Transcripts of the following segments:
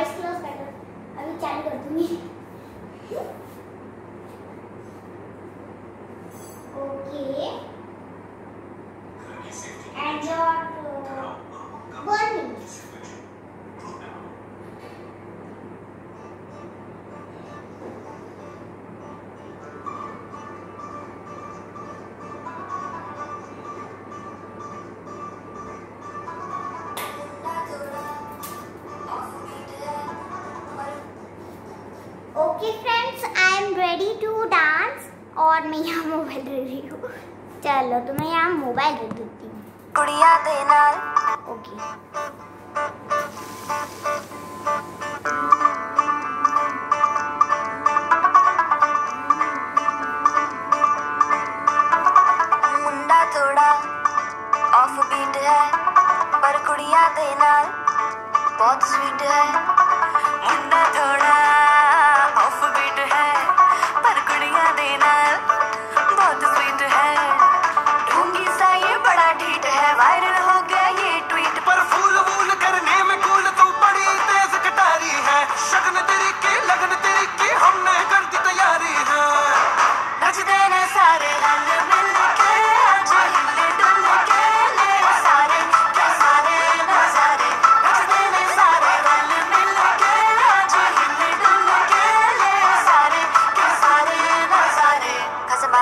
Voice close करना अभी चालू कर दूँगी। रेडी टू डांस और मैं यहाँ मोबाइल दे रही हूँ। चलो तो मैं यहाँ मोबाइल दे देती हूँ। ओके मुंडा थोड़ा ऑफ़ बीट है पर कुड़िया देना बहुत स्वीट है। मुंडा थोड़ा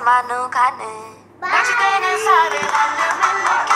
마누가는 맛있는 살을 만나면